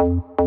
you.